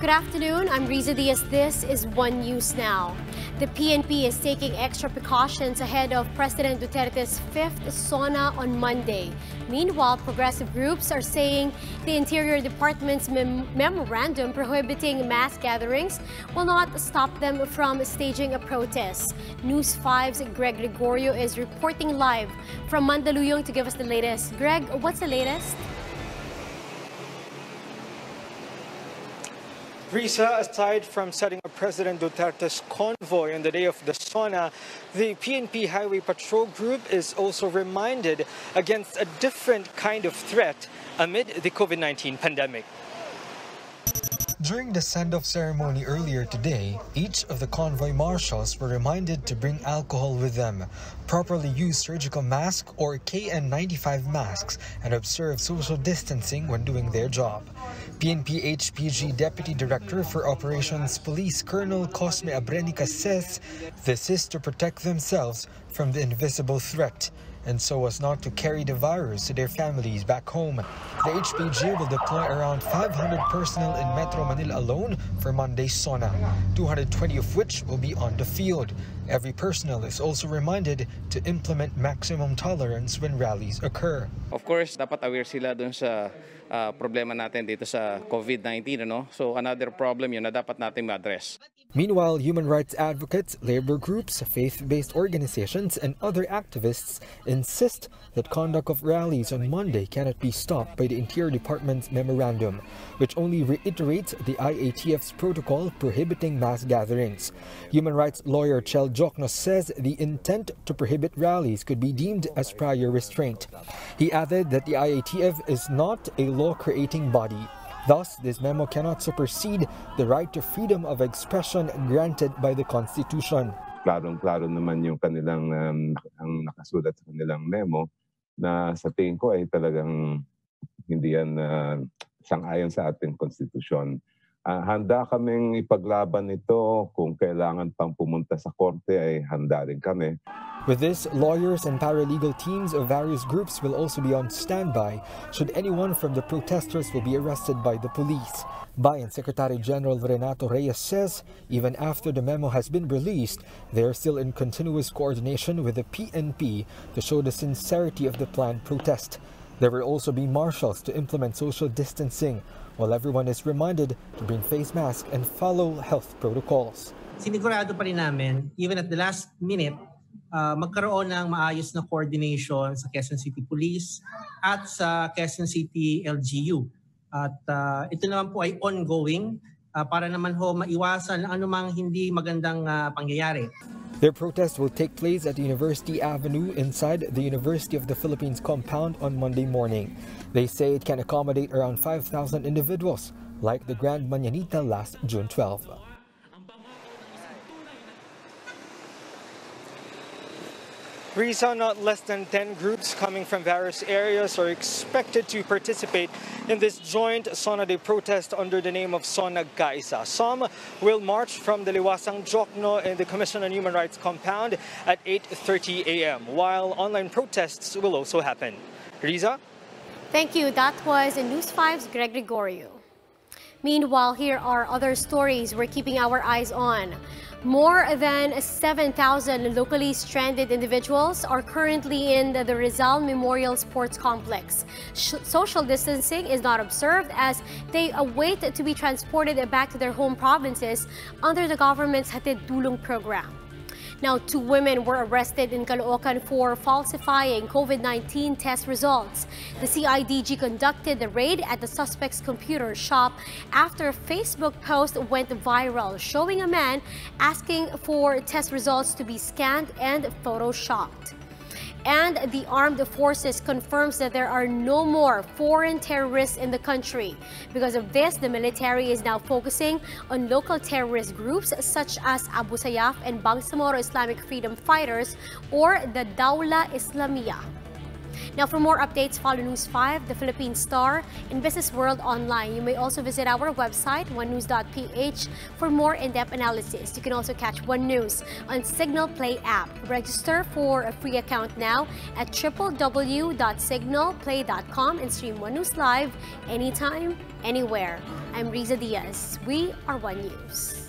Good afternoon. I'm Riza Diaz. This is One News Now. The PNP is taking extra precautions ahead of President Duterte's fifth SONA on Monday. Meanwhile, progressive groups are saying the Interior Department's mem memorandum prohibiting mass gatherings will not stop them from staging a protest. News 5's Greg Gregorio is reporting live from Mandaluyong to give us the latest. Greg, what's the latest? Risa, aside from setting up President Duterte's convoy on the day of the SONA, the PNP Highway Patrol Group is also reminded against a different kind of threat amid the COVID-19 pandemic. During the send-off ceremony earlier today, each of the convoy marshals were reminded to bring alcohol with them, properly use surgical mask or KN95 masks, and observe social distancing when doing their job. PNP HPG Deputy Director for Operations Police Colonel Cosme Abrenica says this is to protect themselves from the invisible threat and so as not to carry the virus to their families back home. The HPG will deploy around 500 personnel in Metro Manila alone for Monday's SONA, 220 of which will be on the field. Every personnel is also reminded to implement maximum tolerance when rallies occur. Of course, dapat aware sila dun sa uh, problema natin dito sa COVID-19. Ano? So another problem yun na dapat natin ma-address. Meanwhile, human rights advocates, labor groups, faith-based organizations, and other activists insist that conduct of rallies on Monday cannot be stopped by the Interior Department's memorandum, which only reiterates the IATF's protocol prohibiting mass gatherings. Human rights lawyer Chel Diokno says the intent to prohibit rallies could be deemed as prior restraint. He added that the IATF is not a law-creating body Thus, this memo cannot supersede the right to freedom of expression granted by the Constitution. Klarong-klaro naman yung kanilang um, ang nakasulat sa kanilang memo na sa tingin ko ay talagang hindi yan uh, sang-ayon sa ating konstitusyon. Uh, handa kaming ipaglaban ito kung kailangan pang pumunta sa korte ay handa rin kami. With this, lawyers and paralegal teams of various groups will also be on standby should anyone from the protesters will be arrested by the police. Bayan Secretary General Renato Reyes says even after the memo has been released, they are still in continuous coordination with the PNP to show the sincerity of the planned protest. There will also be marshals to implement social distancing, while everyone is reminded to bring face masks and follow health protocols. Sinigurado pa rin namin, even at the last minute, uh, magkaroon ng maayos na coordination sa Quezon City Police at sa Quezon City LGU. At uh, ito naman po ay ongoing uh, para naman ho maiwasan anumang hindi magandang uh, pangyayari. Their protest will take place at University Avenue inside the University of the Philippines compound on Monday morning. They say it can accommodate around 5,000 individuals, like the Grand Mañanita last June 12. Risa, not less than 10 groups coming from various areas are expected to participate in this joint SONA Day protest under the name of SONA Gaisa. Some will march from the Liwasang Diokno in the Commission on Human Rights compound at 8.30 a.m., while online protests will also happen. Riza? Thank you. That was News 5's Greg Gregorio. Meanwhile, here are other stories we're keeping our eyes on. More than 7,000 locally stranded individuals are currently in the Rizal Memorial Sports Complex. social distancing is not observed as they await to be transported back to their home provinces under the government's Hatid Tulong program. Now, two women were arrested in Caloocan for falsifying COVID-19 test results. The CIDG conducted the raid at the suspect's computer shop after a Facebook post went viral showing a man asking for test results to be scanned and photoshopped and the armed forces confirms that there are no more foreign terrorists in the country. Because of this, the military is now focusing on local terrorist groups such as Abu Sayyaf and Bangsamoro Islamic Freedom Fighters or the Dawla Islamiyah. Now, for more updates, follow News 5, the Philippine Star, and Business World online. You may also visit our website, onenews.ph, for more in-depth analysis. You can also catch One News on Cignal Play app. Register for a free account now at www.cignalplay.com and stream One News live anytime, anywhere. I'm Riza Diaz. We are One News.